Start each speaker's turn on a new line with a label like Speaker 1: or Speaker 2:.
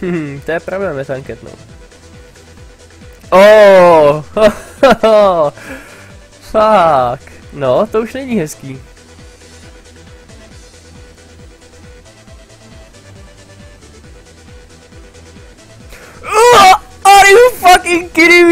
Speaker 1: Hmm, to je pravda, metanket, no. Oh, Fuck. No, to už není hezký. Uh, are you fucking kidding?